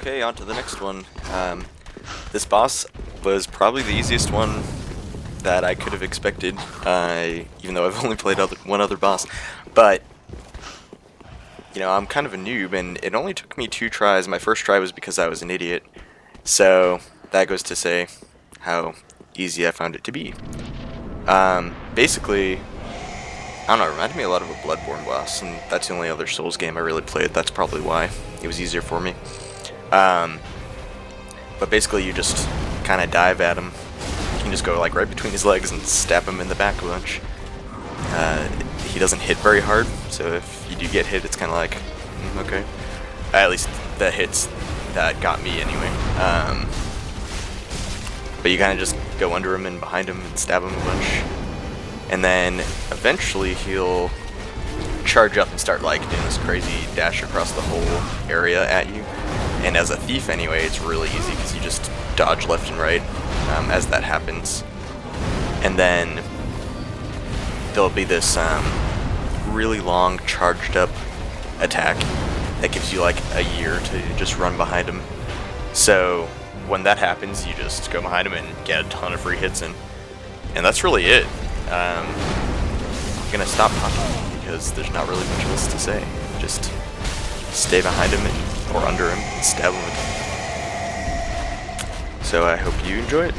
Okay, on to the next one. Um, this boss was probably the easiest one that I could have expected, uh, even though I've only played other, one other boss. But, you know, I'm kind of a noob, and it only took me two tries. My first try was because I was an idiot. So, that goes to say how easy I found it to be. Um, basically, I don't know, it reminded me a lot of a Bloodborne boss, and that's the only other Souls game I really played. That's probably why it was easier for me. Um, but basically, you just kind of dive at him. You can just go like right between his legs and stab him in the back a bunch. Uh, he doesn't hit very hard, so if you do get hit, it's kind of like, mm, okay. At least the hits that got me anyway. Um, but you kind of just go under him and behind him and stab him a bunch. And then eventually he'll charge up and start like doing this crazy dash across the whole area at you. And as a thief anyway, it's really easy because you just dodge left and right um, as that happens. And then there'll be this um, really long charged up attack that gives you like a year to just run behind him. So when that happens, you just go behind him and get a ton of free hits in. And that's really it. Um, I'm gonna stop talking because there's not really much else to say. Just stay behind him and, or under him and stab him. So I hope you enjoy it.